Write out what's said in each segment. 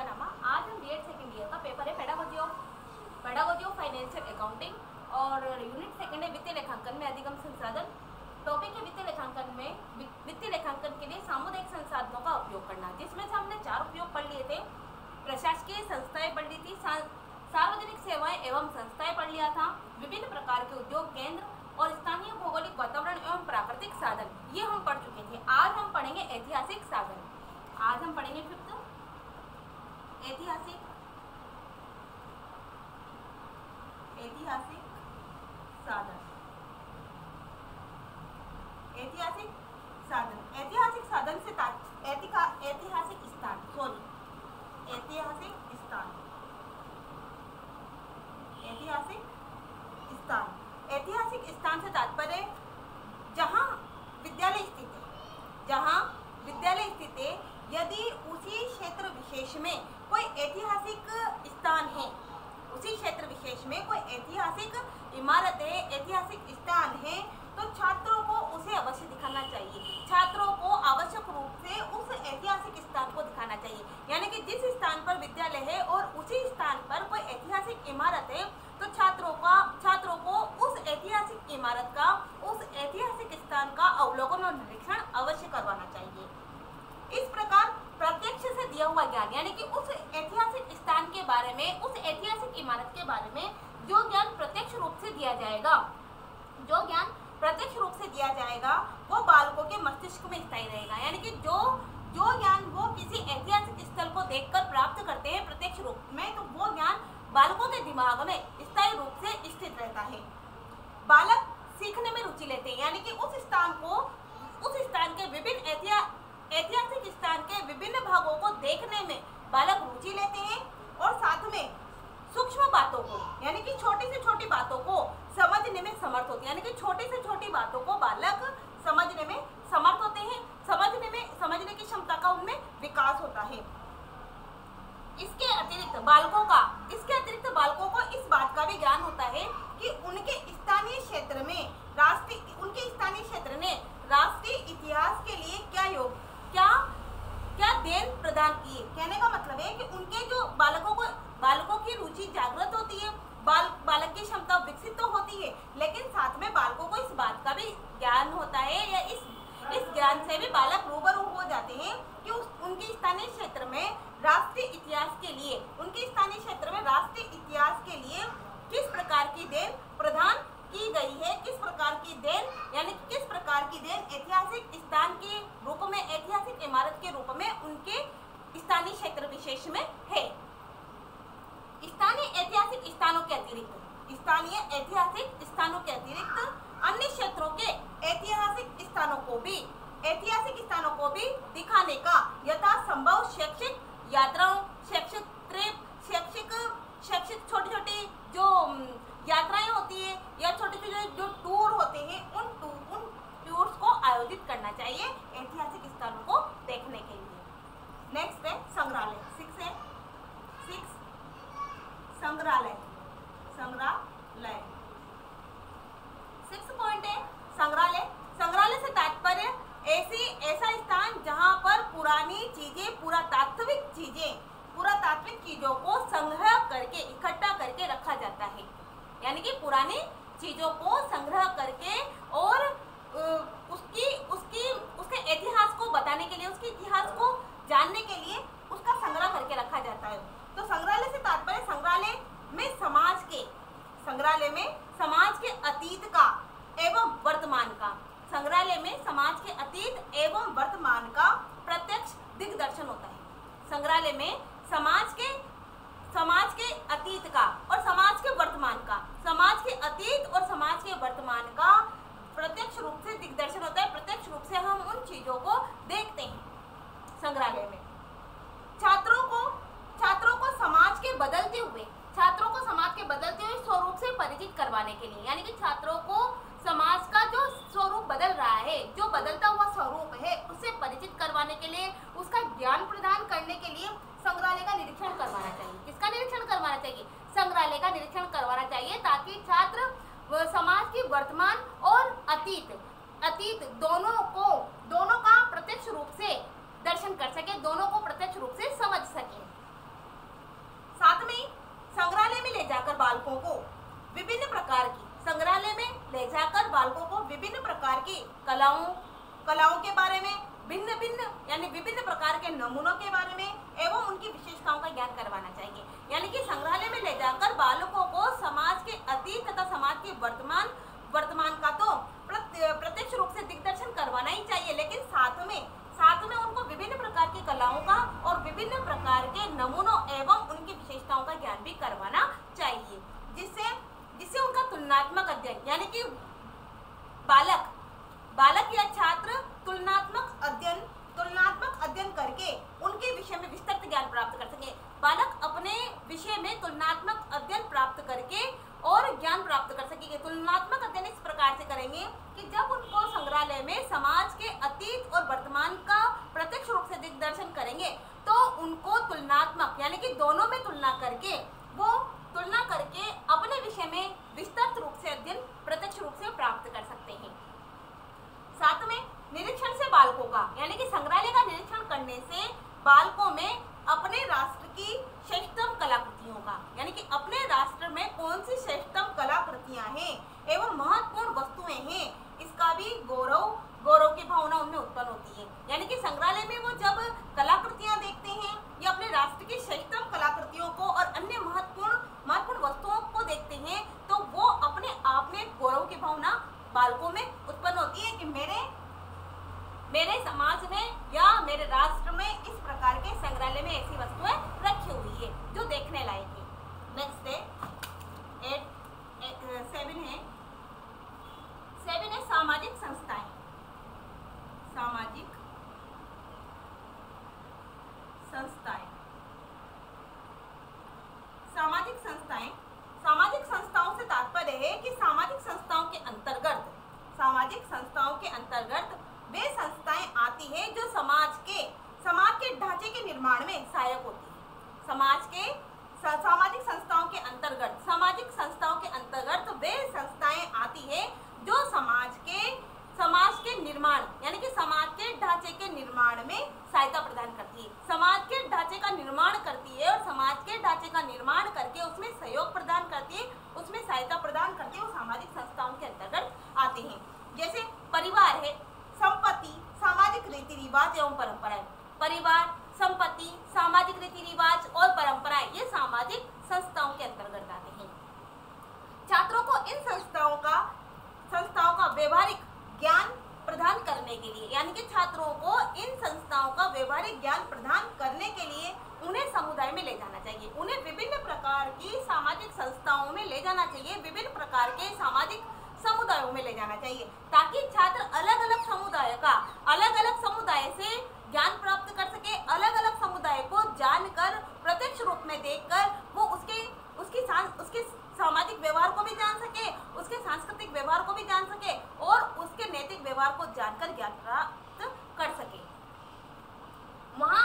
नामा आज हम बी सेकेंड ईयर का पेपर है pedagogy of pedagogy of financial accounting और यूनिट सेकेंड है वित्तीय लेखांकन में अधिगम संसाधन। टॉपिक है वित्तीय लेखांकन में। वित्तीय लेखांकन के लिए सामुदायिक संसाधनों का उपयोग करना। जिसमें से हमने चार उपयोग पढ़ लिए थे। प्रशासकीय संस्थाएँ पढ़ ली थी सार्वजनिक सेवाएँ एवं संस्थाएँ पढ़ लिया था। विभिन्न प्रकार के उद्योग, केंद्र और स्थानीय भौगोलिक वातावरण एवं प्राकृतिक साधन। ये हम पढ़ चुके थे। आज हम पढ़ेंगे ऐतिहासिक साधन। आज हम पढ़ेंगे फिफ्थ ऐतिहासिक ऐतिहासिक साधन। ऐतिहासिक साधन। ऐतिहासिक साधन से ऐतिहासिक स्थान सॉरी ऐतिहासिक स्थान। ऐतिहासिक स्थान। ऐतिहासिक स्थान से तात्पर्य, जहाँ विद्यालय स्थित है, जहाँ विद्यालय स्थित है, यदि उसी क्षेत्र विशेष में कोई ऐतिहासिक स्थान है उसी विशेष में कोई ऐतिहासिक इमारत है, ऐतिहासिक स्थान है तो छात्रों को उसे अवश्य दिखाना चाहिए। छात्रों को आवश्यक रूप से उस ऐतिहासिक स्थान को दिखाना चाहिए। यानी कि जिस स्थान पर विद्यालय है और उसी स्थान पर कोई ऐतिहासिक इमारत है तो छात्रों का, छात्रों को उस ऐतिहासिक इमारत का, उस ऐतिहासिक स्थान का अवलोकन और निरीक्षण अवश्य करवाना चाहिए। इस प्रकार प्रत्यक्ष से दिया हुआ ज्ञान, यानी कि उस बारे में, उस ऐतिहासिक इमारत के बारे में जो ज्ञान प्रत्यक्ष रूप से दिया जाएगा, जो ज्ञान प्रत्यक्ष रूप से दिया जाएगा, वो बालकों के मस्तिष्क में स्थायी रहेगा। यानी कि जो जो ज्ञान वो किसी ऐतिहासिक स्थल को देखकर प्राप्त करते हैं प्रत्यक्ष रूप में तो वो ज्ञान बालकों के दिमाग में स्थायी रूप से स्थित रहता है। बालक सीखने में रुचि लेते हैं, यानी कि उस स्थान को, उस स्थान के विभिन्न ऐतिहासिक स्थान के विभिन्न भागों को देखने में बालक रुचि लेते हैं और साथ में सूक्ष्म बातों को, यानी कि छोटी से छोटी बातों को समझने में समर्थ होते हैं। यानी कि छोटी से छोटी बातों को बालक समझने में समर्थ होते हैं, समझने में, समझने की क्षमता का उनमें विकास होता है। इसके अतिरिक्त बालकों का, इसके अतिरिक्त बालकों को इस बात का भी ज्ञान होता है कि उनके स्थानीय क्षेत्र में राष्ट्रीय, उनके स्थानीय क्षेत्र ने राष्ट्रीय इतिहास के लिए क्या योग, क्या क्या देन प्रदान किए? कहने का मतलब है कि उनके जो बालकों को बालकों की रुचि जागृत होती है, बाल बालक की क्षमता विकसित तो होती है, लेकिन साथ में बालकों को इस बात का भी ज्ञान होता है या इस इस ज्ञान से भी बालक रूबरू हो जाते हैं कि उस उनके स्थानीय क्षेत्र में राष्ट्रीय इतिहास के लिए उनके स्थानीय क्षेत्र में राष्ट्रीय इतिहास के लिए किस प्रकार की देन प्रदान की गई है, किस प्रकार की देन, यानी किस प्रकार की देन ऐतिहासिक स्थान के रूप में, ऐतिहासिक इमारत के रूप में उनके स्थानीय क्षेत्र विशेष में है। स्थानीय ऐतिहासिक स्थानों के अतिरिक्त, स्थानीय ऐतिहासिक स्थानों के अतिरिक्त अन्य क्षेत्रों के ऐतिहासिक स्थानों को भी, ऐतिहासिक स्थानों को भी दिखाने का यथासंभव शैक्षिक यात्राओं, शैक्षिक ट्रिप, शैक्षिक शैक्षिक छोटी छोटी जो यात्राएँ होती है या छोटे छोटे जो टूर होते हैं, उन टूर उन टूर्स को आयोजित करना चाहिए ऐतिहासिक स्थानों को देखने के लिए। नेक्स्ट है संग्रहालय। सिक्स है। सिक्स संग्रहालय। संग्रहालय। सिक्स पॉइंट है संग्रहालय। संग्रहालय से तात्पर्य ऐसी, ऐसा स्थान जहाँ पर पुरानी चीज़ें, पुरातात्विक चीज़ें, पुरातात्विक चीज़ों को संग्रह करके, इकट्ठा करके रखा जाता है यानी कि पुरानी चीज़ों को संग्रह करके और उसकी उसकी, उसके इतिहास को बताने के लिए, उसके इतिहास को जानने के लिए उसका संग्रह करके रखा जाता है। तो संग्रहालय से तात्पर्य, संग्रहालय में समाज के, संग्रहालय में समाज के अतीत का एवं वर्तमान का, संग्रहालय में समाज के अतीत एवं वर्तमान का प्रत्यक्ष दिग्दर्शन होता है। संग्रहालय में समाज के समाज के अतीत का और समाज के वर्तमान का समाज के अतीत और समाज के वर्तमान का प्रत्यक्ष रूप से दिग्दर्शन होता है प्रत्यक्ष रूप से हम उन चीज़ों को देखते हैं संग्रहालय में छात्रों को छात्रों को समाज के बदलते हुए छात्रों को समाज के बदलते हुए स्वरूप से परिचित करवाने के छात्रों को समाज का जो स्वरूप बदल रहा है, जो बदलता हुआ स्वरूप है उससे परिचित करवाने के लिए, उसका ज्ञान प्रदान करने के लिए संग्रहालय का निरीक्षण करवाना चाहिए। किसका निरीक्षण करवाना चाहिए? संग्रहालय का निरीक्षण करवाना चाहिए ताकि छात्र समाज की वर्तमान और अतीत अतीत दोनों को, दोनों का प्रत्यक्ष रूप से दर्शन कर सके, दोनों को प्रत्यक्ष रूप से समझ सके बालकों को विभिन्न प्रकार की कलाओं कलाओं के बारे में भिन्न भिन्न यानी विभिन्न प्रकार के नमूनों के बारे में एवं उनकी विशेषताओं का ज्ञान करवाना चाहिए यानी कि संग्रहालय में ले जाकर बालकों को समाज के अतीत तथा समाज के वर्तमान वर्तमान का तो प्रत्यक्ष रूप से दिग्दर्शन करवाना ही चाहिए लेकिन साथ में साथ में उनको विभिन्न प्रकार की कलाओं का और विभिन्न प्रकार के नमूनों एवं उनकी विशेषताओं का ज्ञान भी करवाना चाहिए जिससे जिससे उनका तुलनात्मक अध्ययन यानी कि बालक बालक या छात्र तुलनात्मक अध्ययन तुलनात्मक अध्ययन करके उनके विषय में विस्तृत ज्ञान प्राप्त कर सके बालक अपने विषय में तुलनात्मक अध्ययन प्राप्त करके और ज्ञान प्राप्त कर सकेंगे। तुलनात्मक अध्ययन इस प्रकार से करेंगे कि जब उनको संग्रहालय में समाज के अतीत और वर्तमान का प्रत्यक्ष रूप से दिग्दर्शन करेंगे तो उनको तुलनात्मक, यानी कि दोनों में तुलना करके, वो तुलना करके अपने विषय में विस्तृत रूप से अध्ययन प्रत्यक्ष रूप से प्राप्त कर सकते हैं। साथ में निरीक्षण से बालकों का यानी कि संग्रहालय का निरीक्षण करने से बालकों में अपने राष्ट्र की श्रेष्ठतम कलाकृतियों का यानी कि अपने राष्ट्र में कौन सी श्रेष्ठतम कलाकृतियाँ हैं एवं महत्वपूर्ण वस्तुएँ हैं इसका भी गौरव गौरव की भावना उनमें उत्पन्न होती है यानी कि संग्रहालय में वो जब कलाकृतियाँ देखते हैं या अपने राष्ट्र की श्रेष्ठतम कलाकृतियों को और अन्य महत्वपूर्ण महत्वपूर्ण वस्तुओं को देखते हैं तो वो अपने आप में गौरव की भावना बालकों में उत्पन्न होती है कि मेरे मेरे समाज में या मेरे राष्ट्र में इस प्रकार के संग्रहालय में ऐसी वस्तुएँ रखी हुई है जो देखने लायक है नेक्स्ट है एट सेवन है सेवन है सामाजिक संस्थाएँ सामाजिक संस्थाएँ। सामाजिक संस्थाएँ। सामाजिक संस्थाओं से तात्पर्य है कि सामाजिक संस्थाओं के अंतर्गत, सामाजिक संस्थाओं के अंतर्गत वे संस्थाएँ आती हैं जो समाज के समाज के ढांचे के निर्माण में सहायक होती है। समाज के सामाजिक संस्थाओं के अंतर्गत, सामाजिक संस्थाओं के अंतर्गत वे संस्थाएँ आती है जो समाज के समाज के निर्माण यानी कि समाज के ढांचे के निर्माण में सहायता प्रदान करती है समाज के ढांचे का निर्माण करती है और समाज के ढांचे का निर्माण करके उसमें सहयोग प्रदान करती है उसमें सहायता प्रदान करती है वो सामाजिक संस्थाओं के अंतर्गत आते हैं जैसे परिवार है संपत्ति सामाजिक रीति रिवाज एवं परंपराएँ परिवार संपत्ति सामाजिक रीति रिवाज और परंपराएँ ये सामाजिक संस्थाओं के अंतर्गत आते हैं। छात्रों को इन संस्थाओं का संस्थाओं का व्यवहारिक ज्ञान प्रदान करने के लिए, यानी कि छात्रों को इन संस्थाओं का व्यवहारिक ज्ञान प्रदान करने के लिए उन्हें समुदाय में ले जाना चाहिए। उन्हें विभिन्न प्रकार की सामाजिक संस्थाओं में ले जाना चाहिए, विभिन्न प्रकार के सामाजिक समुदायों में ले जाना चाहिए, ताकि छात्र अलग अलग समुदाय का अलग अलग समुदाय से ज्ञान प्राप्त कर सके अलग अलग समुदाय को जानकर प्रत्यक्ष रूप में देखकर वो उसके उसकी उसके सामाजिक व्यवहार को भी जान सके उसके सांस्कृतिक व्यवहार को भी जान सके और उसके नैतिक व्यवहार को जानकर ज्ञान प्राप्त कर सके वहाँ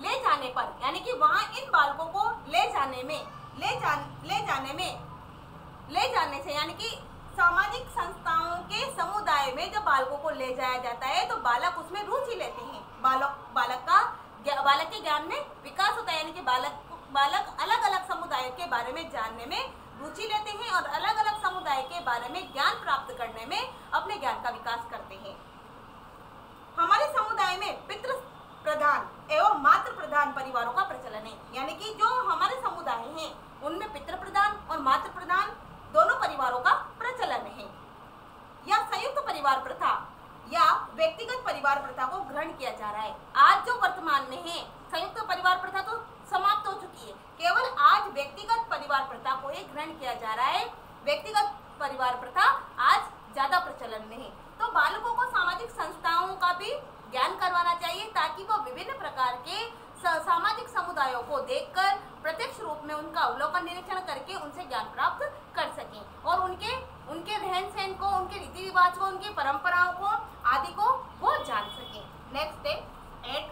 ले जाने पर यानी कि वहाँ इन बालकों को ले जाने में ले जा, ले जाने में। ले जाने से यानी कि सामाजिक संस्थाओं के समुदाय में जब बालकों को ले जाया जाता है तो बालक उसमें रुचि लेते हैं। बालक बालक का बालक के ज्ञान में विकास होता है, यानी कि बालक बालक अलग अलग समुदाय के बारे में जानने में रुचि लेते हैं और अलग अलग समुदाय के बारे में ज्ञान प्राप्त करने में अपने ज्ञान का विकास करते हैं हमारे समुदाय में पितृ प्रधान एवं मातृ प्रधान परिवारों का प्रचलन है यानी कि जो हमारे समुदाय हैं उनमें पितृ प्रधान और मातृ प्रधान दोनों परिवारों का प्रचलन है या संयुक्त परिवार प्रथा या व्यक्तिगत परिवार ग्रहण किया जा रहा है। आज जो वर्तमान में है, संयुक्त तो परिवार प्रथा तो समाप्त हो चुकी है। केवल आज व्यक्तिगत परिवार प्रथा को ही ग्रहण किया जा रहा है। व्यक्तिगत परिवार प्रथा आज ज़्यादा प्रचलन में है। तो बालकों को सामाजिक संस्थाओं का भी ज्ञान करवाना चाहिए, ताकि वो विभिन्न प्रकार के सामाजिक समुदायों को देखकर प्रत्यक्ष रूप में उनका अवलोकन निरीक्षण करके उनसे ज्ञान प्राप्त कर सकें। और उनके उनके रहन सहन को, उनके रीति रिवाज को, उनकी परंपराओं को, आदि को वो जान सकें। नेक्स्ट है एट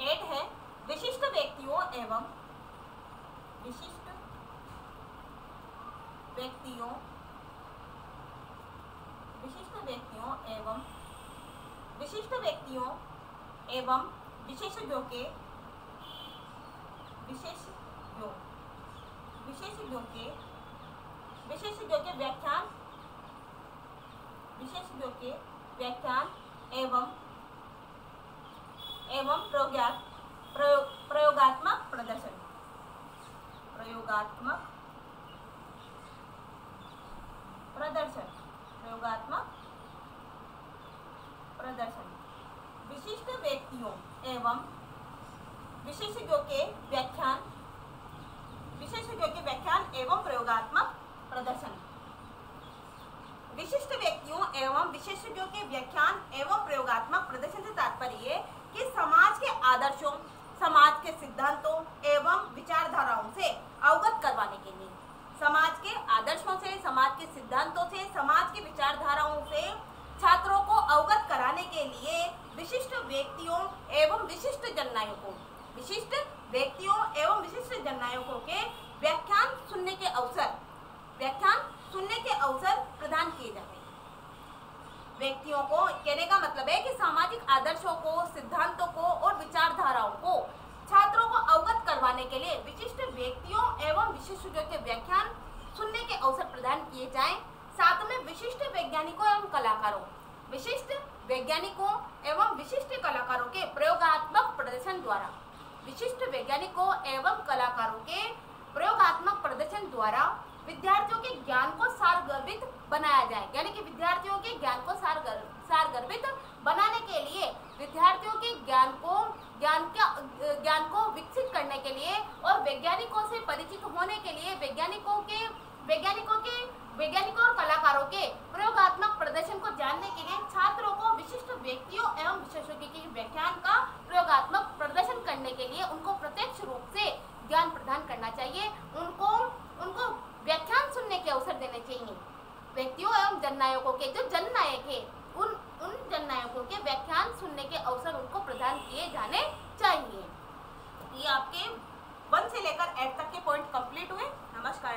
एट है, विशिष्ट व्यक्तियों एवं विशिष्ट व्यक्तियों विशिष्ट व्यक्तियों एवं विशिष्ट व्यक्तियों एवं विशेषज्ञों के, विशेषज्ञों विशेषज्ञों के विशेषज्ञों के व्याख्यान विशेषज्ञों के व्याख्यान एवं एवं प्रयोग प्रयोगात्मक प्रदर्शन। प्रयोगात्मक प्रदर्शन। प्रयोगात्मक प्रदर्शन। विशिष्ट व्यक्तियों एवं विशेषज्ञों के व्याख्यान विशेषज्ञों के व्याख्यान एवं प्रयोगात्मक प्रदर्शन। विशिष्ट व्यक्तियों एवं विशेषज्ञों के व्याख्यान एवं प्रयोगात्मक प्रदर्शन से तात्पर्य कि समाज के आदर्शों, समाज के सिद्धांतों एवं विचारधाराओं से अवगत करवाने के लिए, समाज के आदर्शों से, समाज के सिद्धांतों से, समाज की विचारधाराओं से छात्रों को अवगत कराने के लिए विशिष्ट व्यक्तियों एवं विशिष्ट जननायकों विशिष्ट व्यक्तियों एवं विशिष्ट जननायकों के व्याख्यान सुनने के अवसर, व्याख्यान सुनने के अवसर प्रदान किए जाते हैं। व्यक्तियों को कहने का मतलब है कि सामाजिक आदर्शों को, सिद्धांतों को और विचारधाराओं को छात्रों को अवगत करवाने के लिए विशिष्ट व्यक्तियों एवं विशेषज्ञों के व्याख्यान सुनने के अवसर प्रदान किए जाएँ। साथ में विशिष्ट वैज्ञानिकों एवं कलाकारों, विशिष्ट वैज्ञानिकों एवं विशिष्ट कलाकारों के प्रयोगात्मक प्रदर्शन द्वारा, विशिष्ट वैज्ञानिकों एवं कलाकारों के प्रयोगात्मक प्रदर्शन द्वारा विद्यार्थियों के ज्ञान को सारगर्भित बनाया जाए। यानी कि विद्यार्थियों के ज्ञान को सारगर, सारगर्भित बनाने के लिए विद्यार्थियों के ज्ञान को, ज्ञान का, ज्ञान को विकसित करने के लिए और वैज्ञानिकों से परिचित होने के लिए वैज्ञानिकों के वैज्ञानिकों के, वैज्ञानिकों और कलाकारों के प्रयोगात्मक प्रदर्शन को जानने के लिए छात्रों को विशिष्ट व्यक्तियों एवं विशेषज्ञों के व्याख्यान का प्रयोगात्मक प्रदर्शन करने के लिए उनको प्रत्यक्ष रूप से ज्ञान प्रदान करना चाहिए। उनको उनको व्याख्यान के अवसर देने चाहिए। व्यक्तियों एवं जननायकों के, जो जननायक है, उन उन जननायकों के व्याख्यान सुनने के अवसर उनको प्रदान किए जाने चाहिए। ये आपके वन से लेकर एट तक के पॉइंट कंप्लीट हुए। नमस्कार